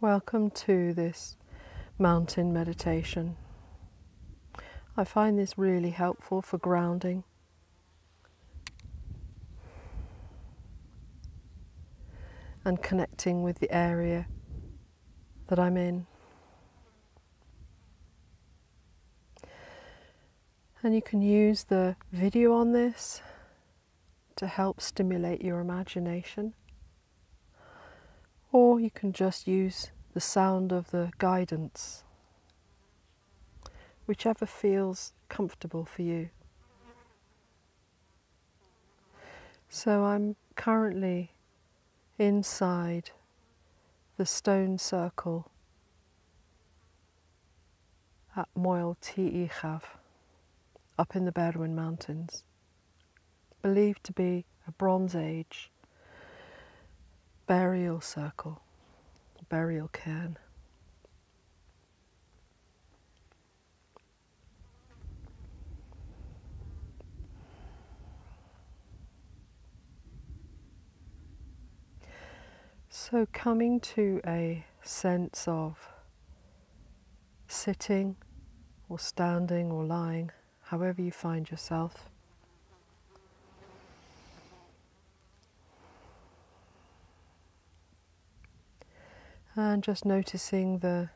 Welcome to this mountain meditation. I find this really helpful for grounding. And connecting with the area that I'm in. And you can use the video on this to help stimulate your imagination. Or you can just use the sound of the guidance, whichever feels comfortable for you. So I'm currently inside the stone circle at Moel Ty Uchaf up in the Berwyn Mountains, believed to be a Bronze Age burial circle, burial cairn. So, coming to a sense of sitting or standing or lying, however you find yourself. And just noticing the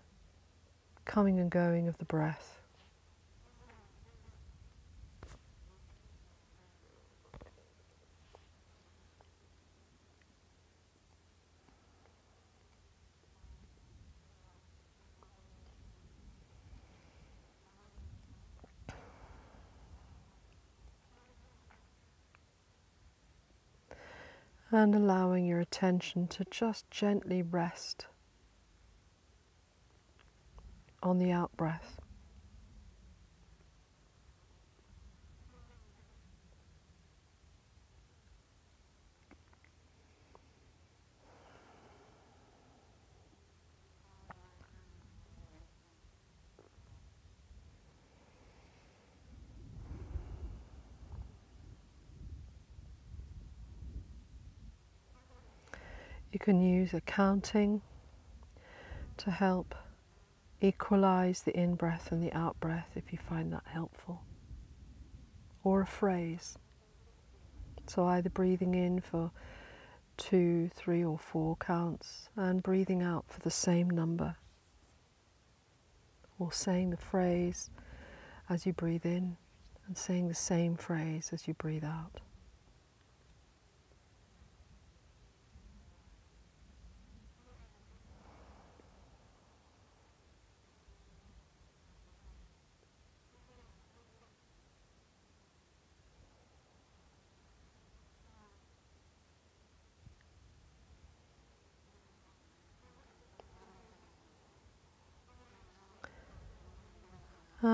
coming and going of the breath. and allowing your attention to just gently rest on the out breath. You can use a counting to help equalize the in breath and the out breath if you find that helpful, or a phrase. So, either breathing in for two, three, or four counts and breathing out for the same number, or saying the phrase as you breathe in and saying the same phrase as you breathe out.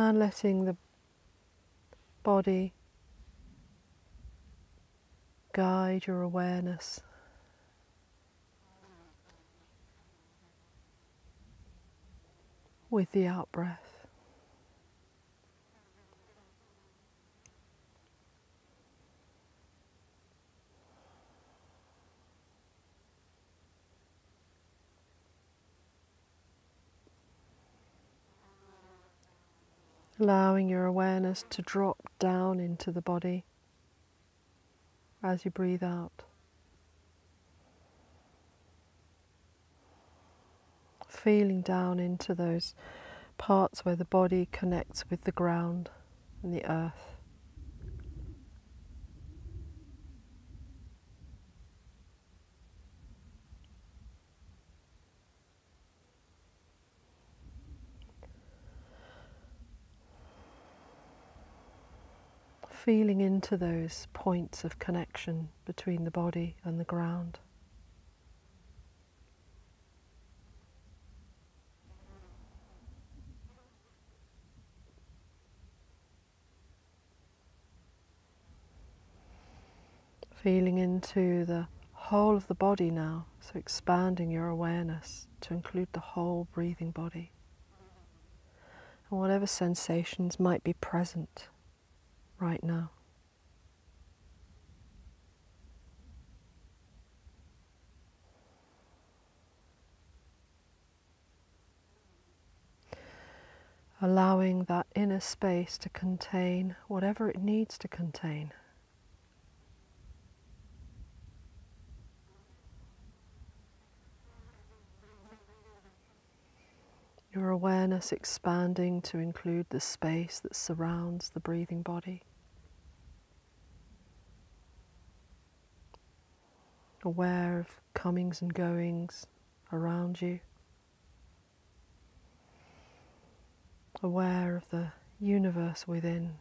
And letting the body guide your awareness. With the out breath. Allowing your awareness to drop down into the body as you breathe out. Feeling down into those parts where the body connects with the ground and the earth. Feeling into those points of connection between the body and the ground. Feeling into the whole of the body now, so expanding your awareness to include the whole breathing body. And whatever sensations might be present right now. allowing that inner space to contain whatever it needs to contain. Your awareness expanding to include the space that surrounds the breathing body. Aware of comings and goings around you. Aware of the universe within.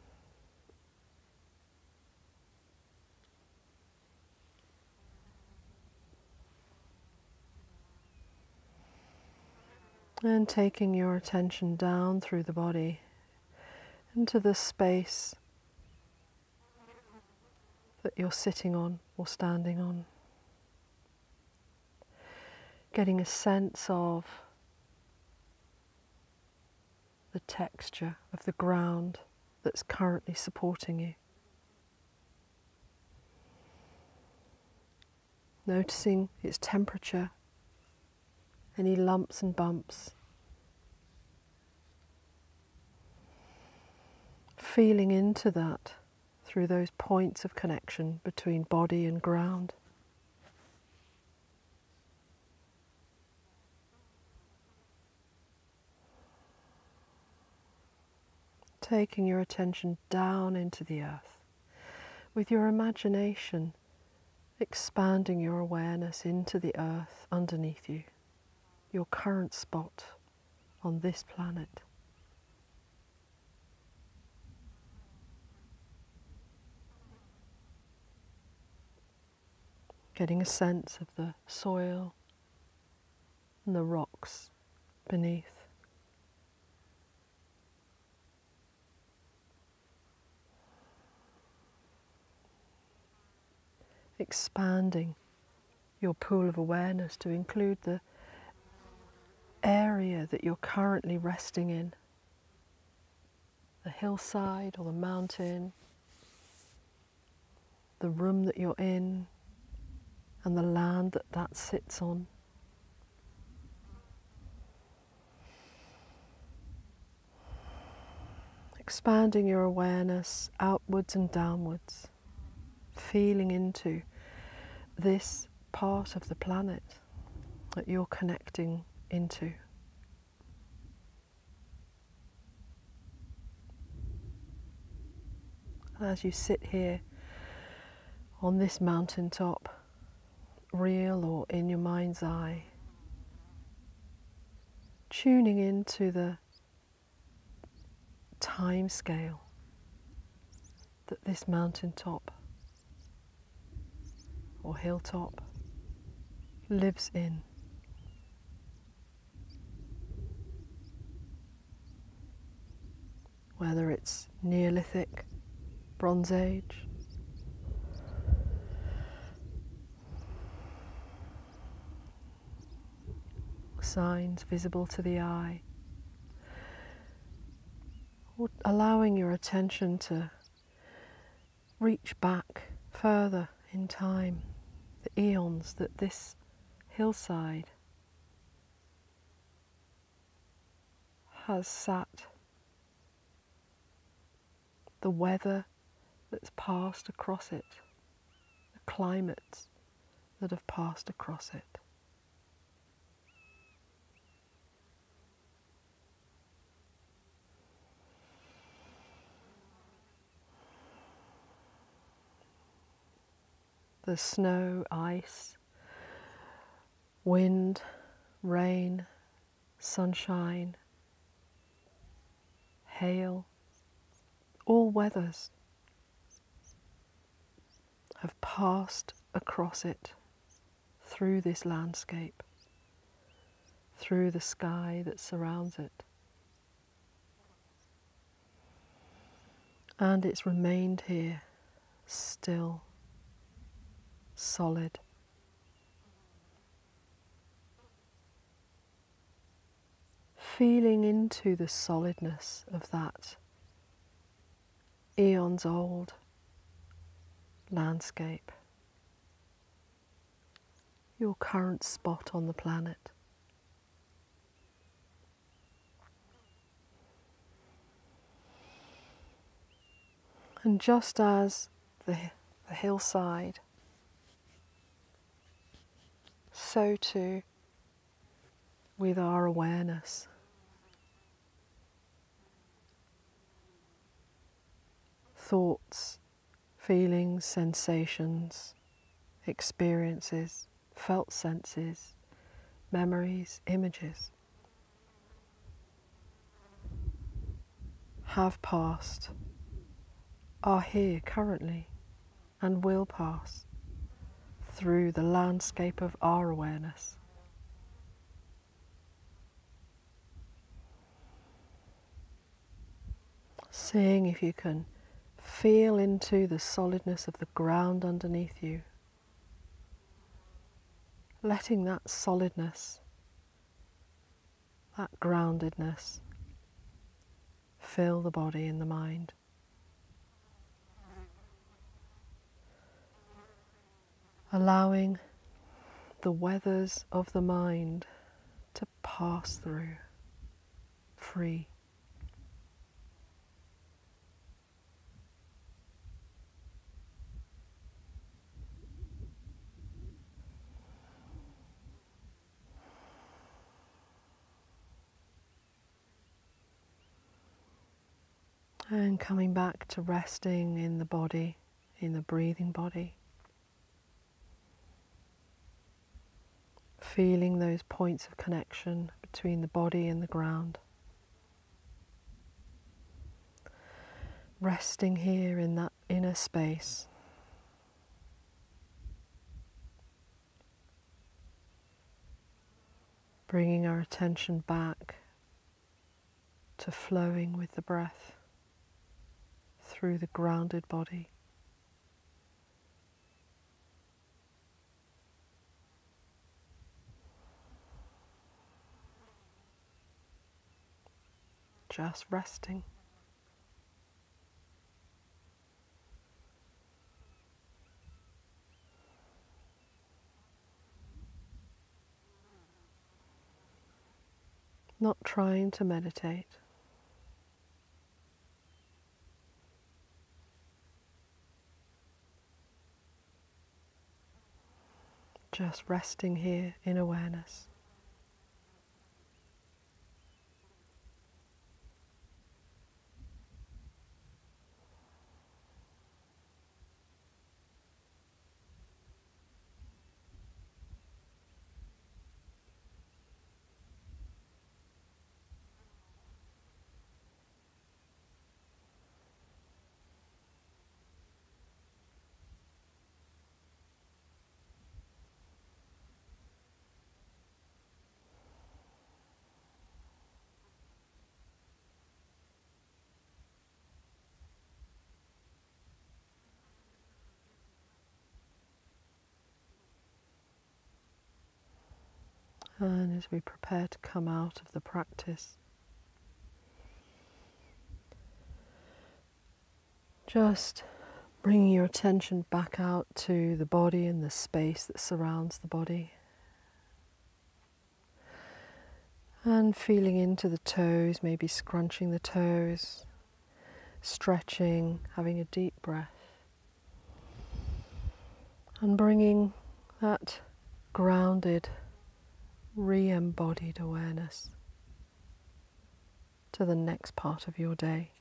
And taking your attention down through the body into the space that you're sitting on or standing on. Getting a sense of the texture of the ground that's currently supporting you. Noticing its temperature any lumps and bumps. Feeling into that through those points of connection between body and ground. Taking your attention down into the earth with your imagination expanding your awareness into the earth underneath you your current spot on this planet. Getting a sense of the soil and the rocks beneath. Expanding your pool of awareness to include the area that you're currently resting in the hillside or the mountain, the room that you're in, and the land that that sits on. Expanding your awareness outwards and downwards, feeling into this part of the planet that you're connecting into. As you sit here on this mountaintop, real or in your mind's eye, tuning into the time scale that this mountaintop or hilltop lives in. whether it's Neolithic, Bronze Age. Signs visible to the eye, allowing your attention to reach back further in time, the eons that this hillside has sat the weather that's passed across it, the climates that have passed across it. The snow, ice, wind, rain, sunshine, hail, all weathers have passed across it through this landscape, through the sky that surrounds it. And it's remained here, still, solid. Feeling into the solidness of that eons old landscape, your current spot on the planet. And just as the, the hillside so too with our awareness. Thoughts, feelings, sensations, experiences, felt senses, memories, images have passed, are here currently, and will pass through the landscape of our awareness. Seeing if you can feel into the solidness of the ground underneath you, letting that solidness, that groundedness, fill the body and the mind. Allowing the weathers of the mind to pass through free. And coming back to resting in the body, in the breathing body. Feeling those points of connection between the body and the ground. Resting here in that inner space. Bringing our attention back to flowing with the breath through the grounded body. Just resting. Not trying to meditate. just resting here in awareness. And as we prepare to come out of the practice, just bringing your attention back out to the body and the space that surrounds the body. And feeling into the toes, maybe scrunching the toes, stretching, having a deep breath. And bringing that grounded re embodied awareness to the next part of your day.